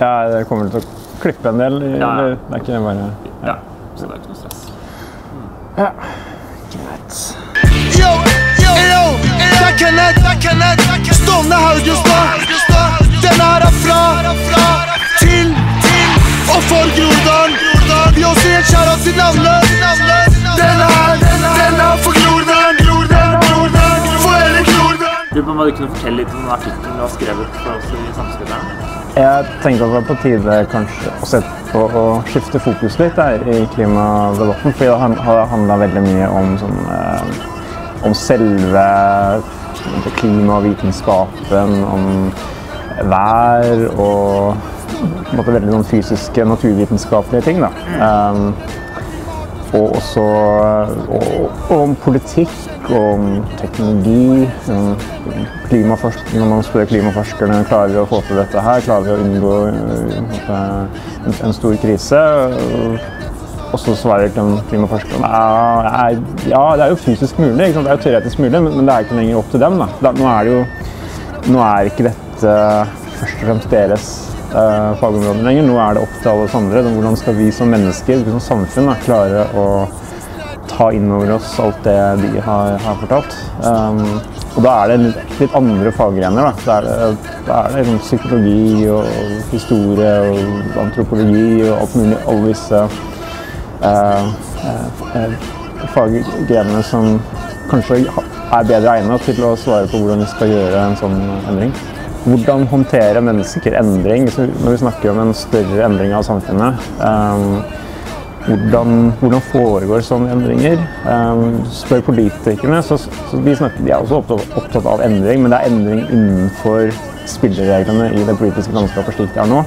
Ja, jeg kommer til å klippe en del. Ja. Det er ikke bare Ja, så det er ikke noe stress. Ja, greit. Yo, yo, yo, det er Kenneth, det er Kenneth Stående Haugestad Den her er fra, til, til og for Groruddalen Vi også gir kjære til navnet Den her, den er for Groruddalen for hele Groruddalen Du må du kunne fortelle litt om artikkelen du har skrevet for oss i Samskritteren. Jeg tenkte at det var på tide kanskje å se på å skifte fokus litt der, i klimadebatten. Fordi det har handla veldig mye om, sånn, eh, om selve klimavitenskapen, om vær og måte veldig sånn fysiske, naturvitenskapelige ting. Da. Um, og også og, om politikk om teknologi. Når man spør klimaforskerne klarer vi å få til dette her, klarer vi å unngå uh, en, en stor krise. Og så svarer klimaforskerne ja, ja, det er jo fysisk mulig, det er jo teoretisk mulig, men, det er ikke lenger opp til dem. Da, nå, er det jo, nå er ikke dette først og fremst deres uh, fagområde lenger. Nå er det opp til alle oss andre. Hvordan skal vi som mennesker, vi som samfunn, da, klare å ta inn over oss alt det de har, har fortalt. Um, og da er det litt, litt andre faggrener. Da. Da er det, er det liksom psykologi og historie og antropologi og alt mulig. Alle disse eh, eh, faggrenene som kanskje er bedre egnet til å svare på hvordan vi skal gjøre en sånn endring. Hvordan håndtere mennesker endring når vi snakker om en større endring av samfunnet? Um, hvordan, hvordan foregår sånne endringer? Um, spør politikerne, så, så de, snakker, de er også opptatt, opptatt av endring, men det er endring innenfor spillereglene i det politiske landskapet slik det er nå.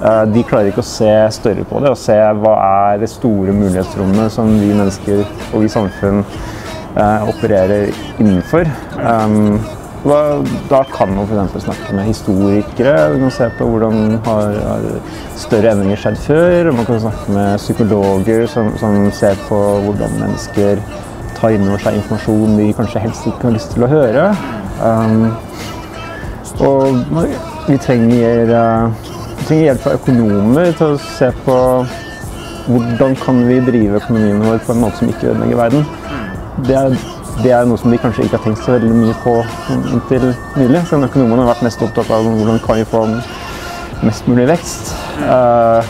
Uh, de klarer ikke å se større på det og se hva er det store mulighetsrommet som vi mennesker og vi samfunn uh, opererer innenfor. Da, da kan man f.eks. snakke med historikere. Man kan se på hvordan har, har større endringer skjedd før. Man kan snakke med psykologer som, som ser på hvordan mennesker tar inn over seg informasjon de kanskje helst ikke har lyst til å høre. Um, og vi trenger, uh, trenger hjelp fra økonomer til å se på hvordan kan vi drive økonomien vår på en måte som ikke ødelegger verden. Det er, det er noe som de kanskje ikke har tenkt så veldig mye på inntil nylig. Så økonomene har vært mest opptatt av hvordan kan vi få mest mulig vekst. Uh,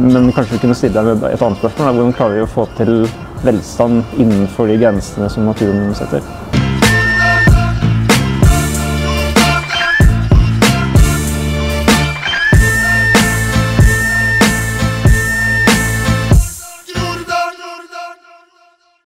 men kanskje vi kunne stille deg et annet spørsmål. Hvordan klarer vi å få til velstand innenfor de grensene som naturen setter?